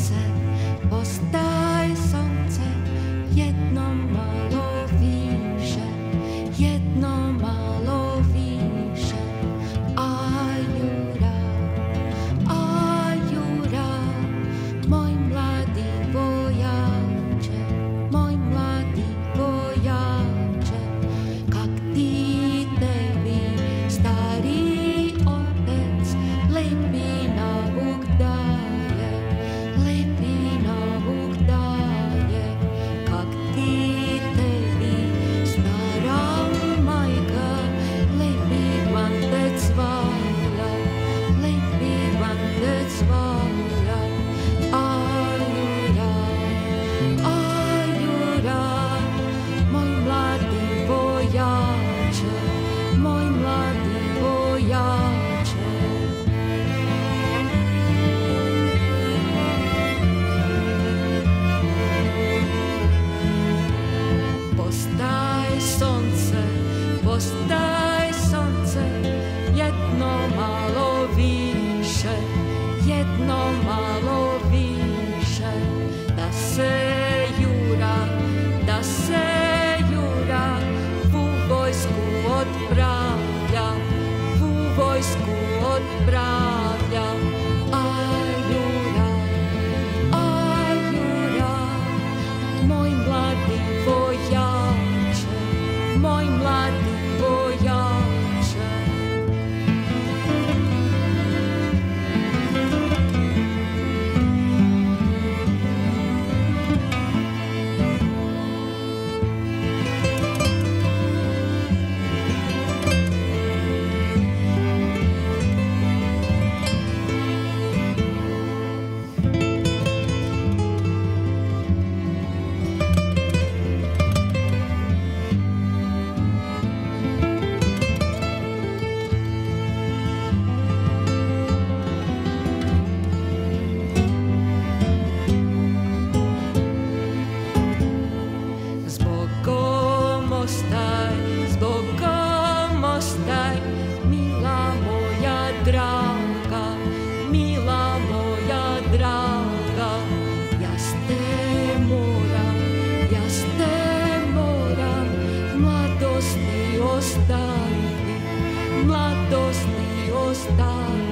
słońce, bo staj jedno malo. postaj sonce, jedno malo jedno malo više, da se jura, da se stars.